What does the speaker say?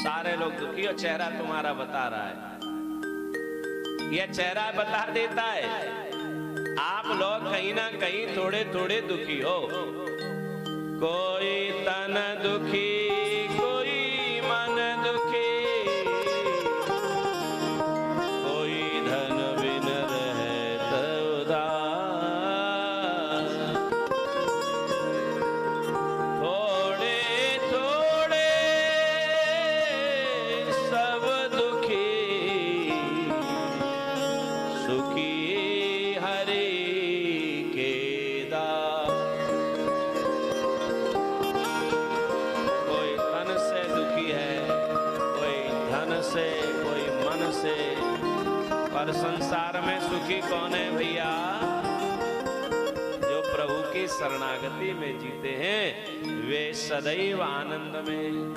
सारे लोग दुखी और चेहरा तुम्हारा बता रहा है। यह चेहरा बता देता है, आप लोग कहीं ना कहीं थोड़े थोड़े दुखी हो। कोई तन दुखी, कोई मन दुखी सुखी हरि के कोई तन से दुखी है, कोई धन से, कोई मन से। पर संसार में सुखी कौन है भैया? जो प्रभु की शरणागति में जीते हैं, वे सदैव आनंद में।